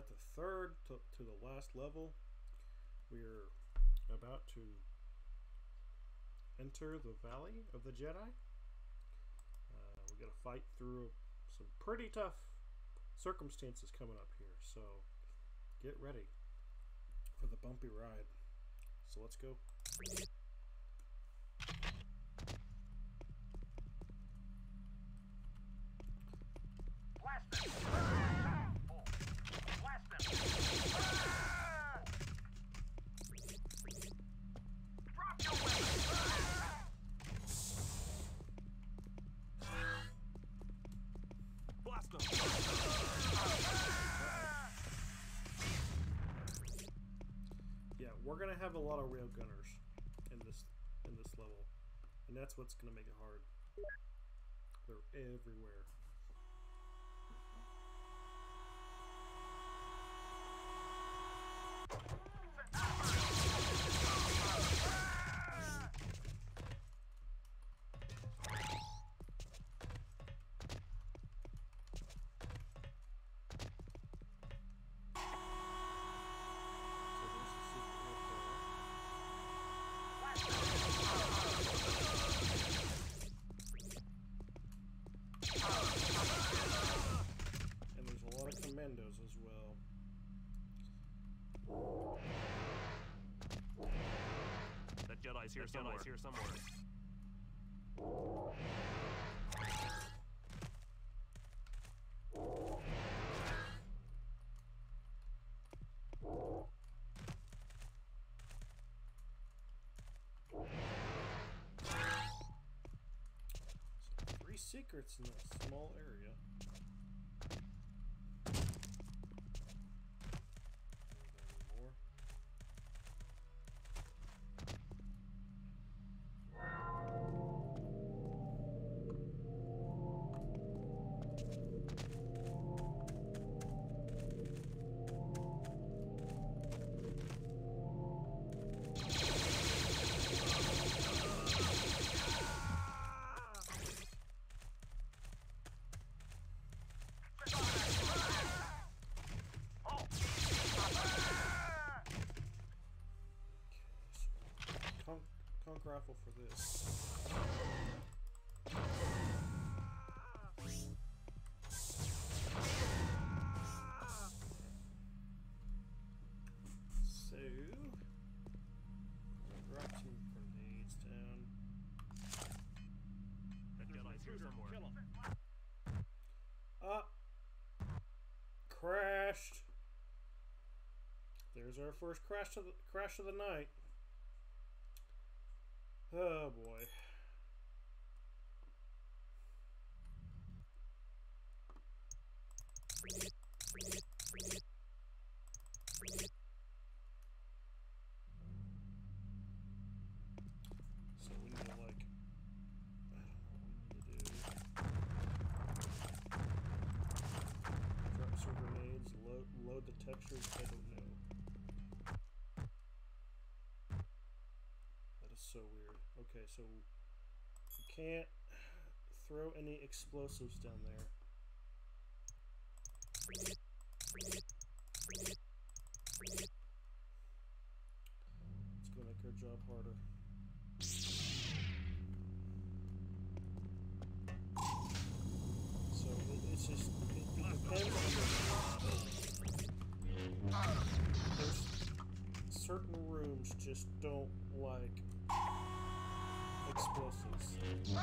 at the third to, to the last level. We're about to enter the Valley of the Jedi. Uh, we got to fight through some pretty tough circumstances coming up here, so get ready for the bumpy ride. So let's go. We're gonna have a lot of railgunners in this in this level, and that's what's gonna make it hard. They're everywhere. So there's the secret right there. And there's a lot of commandos as well. That Jedi's here somewhere. Jedi's here somewhere. So three secrets in that small area. Rifle for this. So, drop some grenades down. That Jedi's here somewhere. Kill 'em. Up. Crashed. There's our first crash of the crash of the night. Oh boy. So we need to like I don't know what we need to do. Drop some grenades, load, load the textures, I don't know. That is so weird. Okay, so you can't throw any explosives down there. It's gonna make our job harder. So it, it's just it, it depends on there's certain rooms just don't like explosives.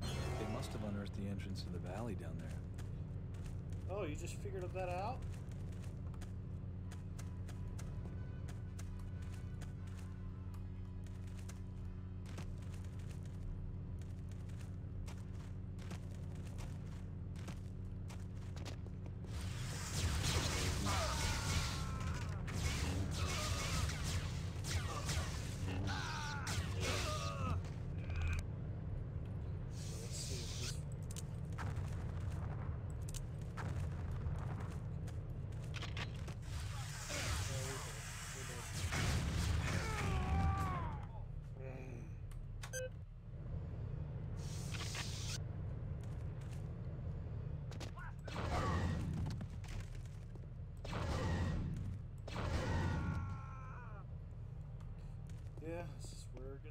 They must have unearthed the entrance to the valley down there. Oh, you just figured that out?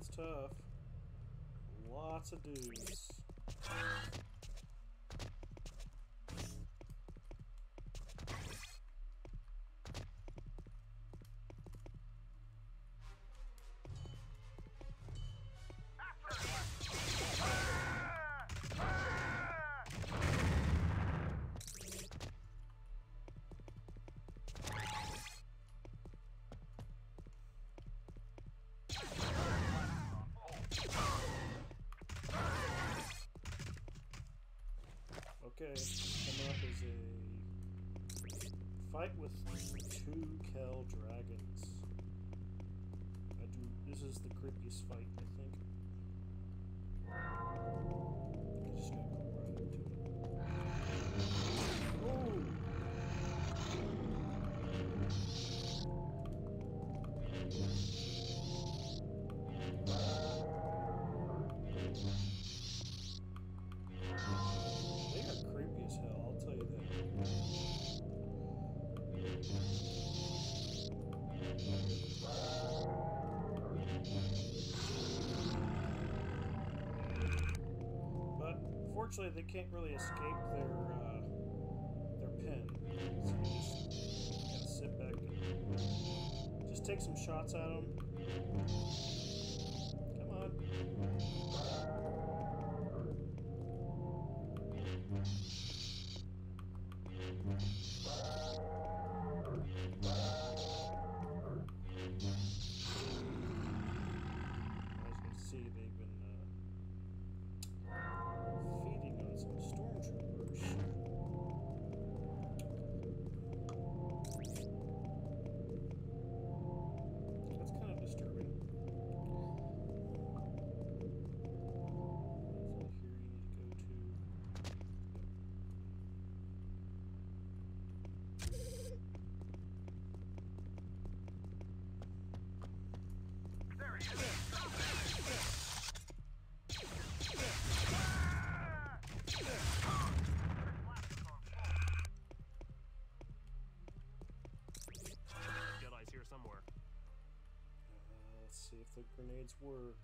Is where it gets tough. Lots of dudes. Okay, coming up is a fight with two Kell dragons. I do. This is the creepiest fight, I think. Fortunately, they can't really escape their uh, their pen. So you just gotta sit back and just take some shots at them. See if the grenades work.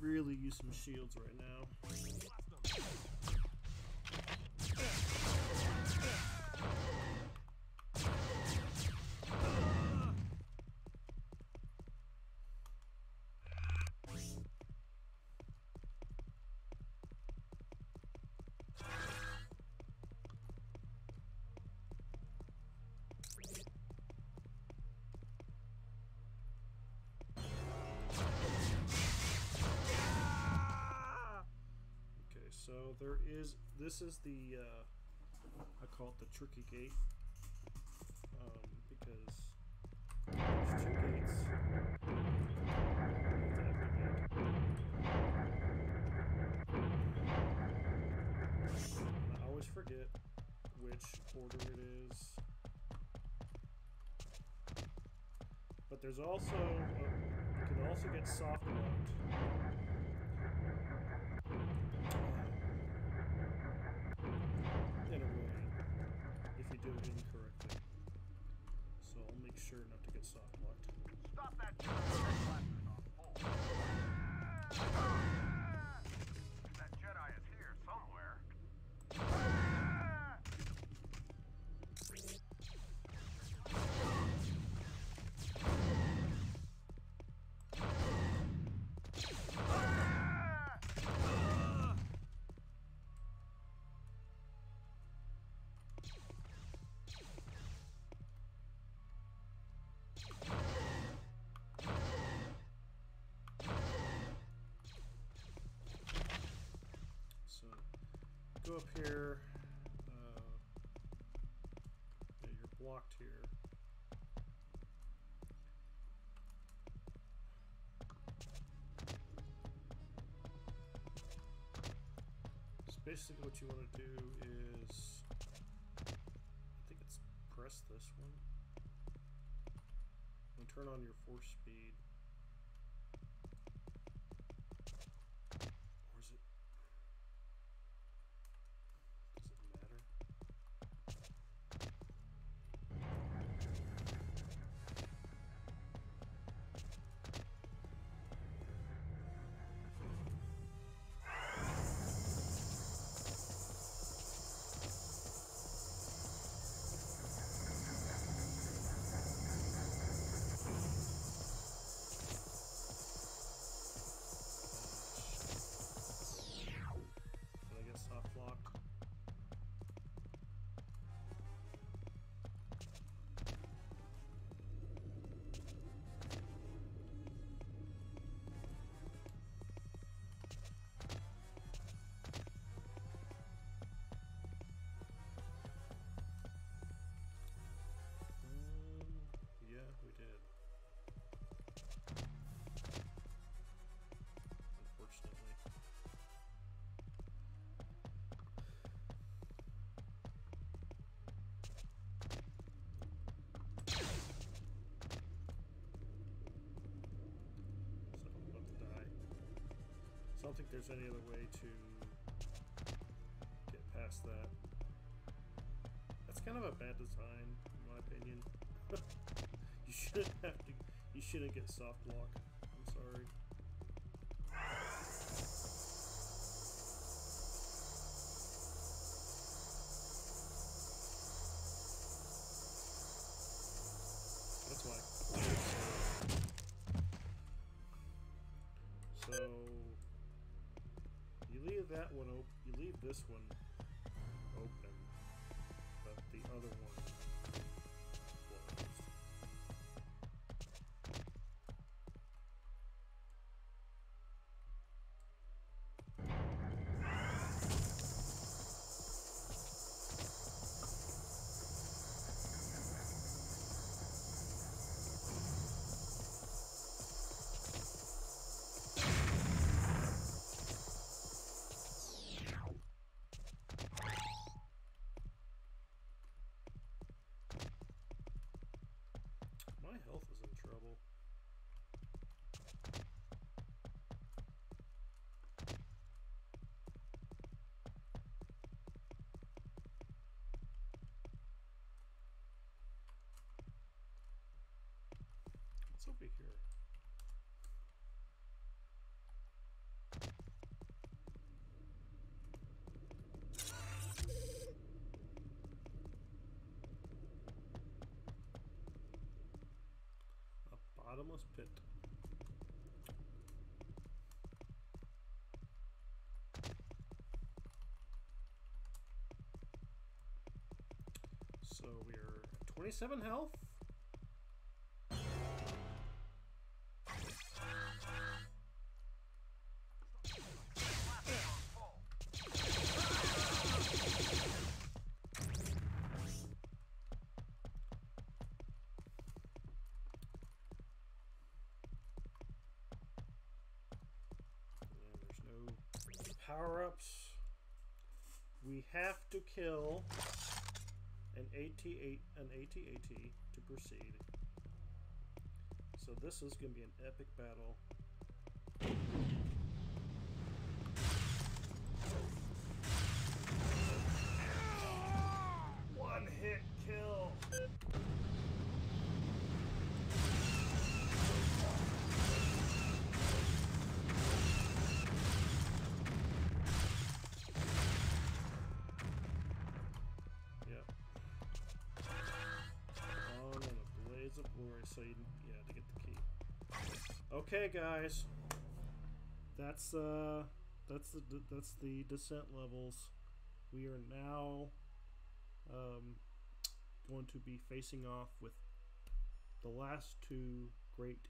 Really use some shields right now. There is. This is the. Uh, I call it the tricky gate. Um, because there's two gates. I always forget which order it is. But there's also. A, you can also get soft locked. in a way if you do it incorrectly. So I'll make sure go up here. Uh, yeah, you're blocked here. Just basically what you want to do is I think it's press this one and turn on your force speed. Don't think there's any other way to get past that. That's kind of a bad design, in my opinion. you shouldn't have to. You shouldn't get soft lock. This one My health is in trouble. What's over here? A pit. So we're at 27 health. There's no power ups. We have to kill an AT8 an AT-AT to proceed. So this is going to be an epic battle. so you yeah to get the key. Okay, guys, that's uh that's the that's the descent levels. We are now um, going to be facing off with the last two great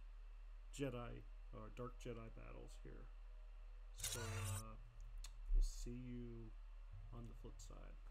Jedi or Dark Jedi battles here. So uh, we'll see you on the flip side.